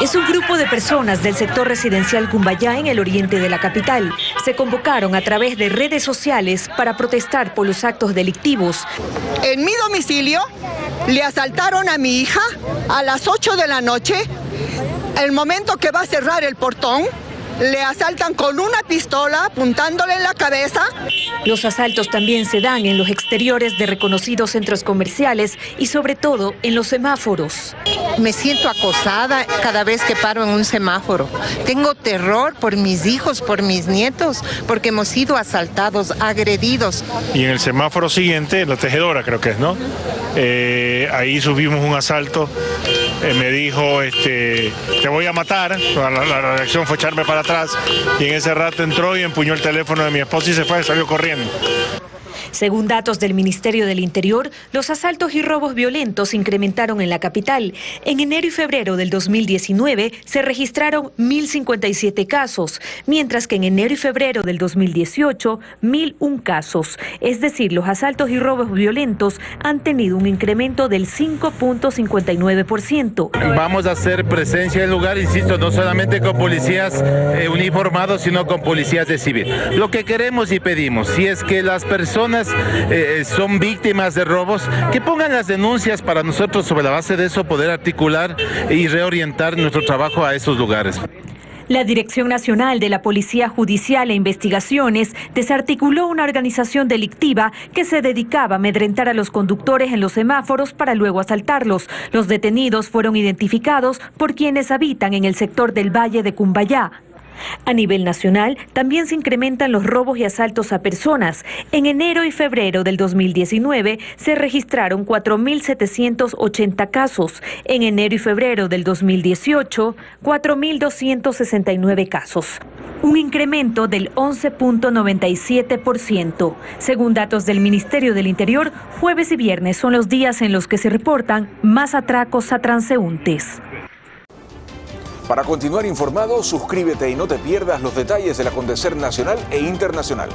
Es un grupo de personas del sector residencial Cumbayá en el oriente de la capital. Se convocaron a través de redes sociales para protestar por los actos delictivos. En mi domicilio le asaltaron a mi hija a las 8 de la noche. El momento que va a cerrar el portón, le asaltan con una pistola apuntándole en la cabeza. Los asaltos también se dan en los exteriores de reconocidos centros comerciales y sobre todo en los semáforos. Me siento acosada cada vez que paro en un semáforo. Tengo terror por mis hijos, por mis nietos, porque hemos sido asaltados, agredidos. Y en el semáforo siguiente, la tejedora creo que es, ¿no? Eh, ahí subimos un asalto. Eh, me dijo, este, te voy a matar. La, la reacción fue echarme para atrás y en ese rato entró y empuñó el teléfono de mi esposa y se fue, salió corriendo. Según datos del Ministerio del Interior, los asaltos y robos violentos incrementaron en la capital. En enero y febrero del 2019 se registraron 1.057 casos, mientras que en enero y febrero del 2018, 1.001 casos. Es decir, los asaltos y robos violentos han tenido un incremento del 5.59%. Vamos a hacer presencia en el lugar, insisto, no solamente con policías eh, uniformados, sino con policías de civil. Lo que queremos y pedimos, si es que las personas eh, son víctimas de robos, que pongan las denuncias para nosotros sobre la base de eso poder articular y reorientar nuestro trabajo a esos lugares. La Dirección Nacional de la Policía Judicial e Investigaciones desarticuló una organización delictiva que se dedicaba a amedrentar a los conductores en los semáforos para luego asaltarlos. Los detenidos fueron identificados por quienes habitan en el sector del Valle de Cumbayá. A nivel nacional, también se incrementan los robos y asaltos a personas. En enero y febrero del 2019 se registraron 4.780 casos. En enero y febrero del 2018, 4.269 casos. Un incremento del 11.97%. Según datos del Ministerio del Interior, jueves y viernes son los días en los que se reportan más atracos a transeúntes. Para continuar informado, suscríbete y no te pierdas los detalles del acontecer nacional e internacional.